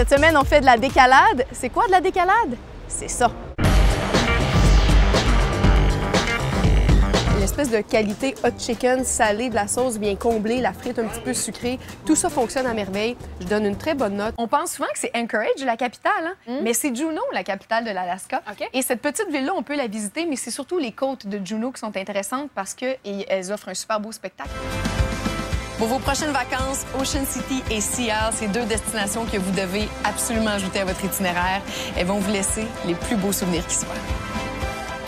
Cette semaine, on fait de la décalade. C'est quoi de la décalade? C'est ça. L'espèce de qualité hot chicken salé, de la sauce bien comblée, la frite un petit peu sucrée, tout ça fonctionne à merveille. Je donne une très bonne note. On pense souvent que c'est Anchorage, la capitale, hein? mais c'est Juneau, la capitale de l'Alaska. Et cette petite ville-là, on peut la visiter, mais c'est surtout les côtes de Juneau qui sont intéressantes parce qu'elles offrent un super beau spectacle. Pour vos prochaines vacances, Ocean City et Seattle, c'est deux destinations que vous devez absolument ajouter à votre itinéraire. Elles vont vous laisser les plus beaux souvenirs qui soient.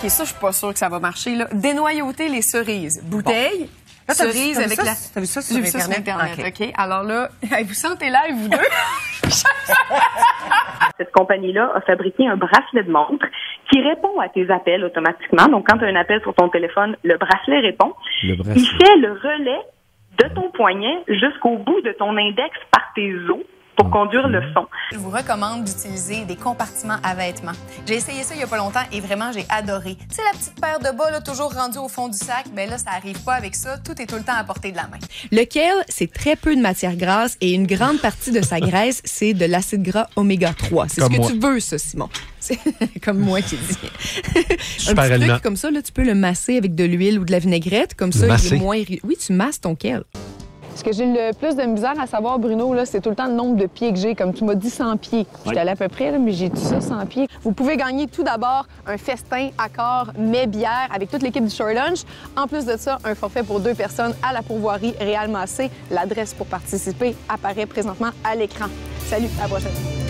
OK, ça, je suis pas sûre que ça va marcher. Là. Dénoyauter les cerises. Bouteille, Là, t'as vu- cerise avec ça- la... t'as vu ça sur vu ça sur Internet? Internet, OK. Alors là, vous sentez live, vous deux? Cette compagnie-là a fabriqué un bracelet de montre qui répond à tes appels automatiquement. Donc, quand tu as un appel sur ton téléphone, le bracelet répond. Le Il bracelet. fait le relais de ton poignet jusqu'au bout de ton index par tes os pour conduire le son. Je vous recommande d'utiliser des compartiments à vêtements. J'ai essayé ça il y a pas longtemps et vraiment, j'ai adoré. Tu sais, la petite paire de bas, là, toujours rendue au fond du sac, ben là, ça arrive pas avec ça. Tout est tout le temps à portée de la main. Le kale, c'est très peu de matière grasse et une grande partie de sa graisse, c'est de l'acide gras oméga 3. C'est ce que moi. tu veux, ça, Simon. C'est comme moi qui dis. un Super petit truc comme ça, là, tu peux le masser avec de l'huile ou de la vinaigrette. Comme ça, il masser? est moins... Oui, tu masses ton kale. Ce que j'ai le plus de misère à savoir, Bruno, c'est tout le temps le nombre de pieds que j'ai. Comme tu m'as dit 100 pieds. J'étais allée à peu près, là, mais j'ai dit ça 100 pieds. Vous pouvez gagner tout d'abord un festin accord mets bière avec toute l'équipe du Shore Lunch. En plus de ça, un forfait pour deux personnes à la pourvoirie Réal Massé. L'adresse pour participer apparaît présentement à l'écran. Salut, à la prochaine.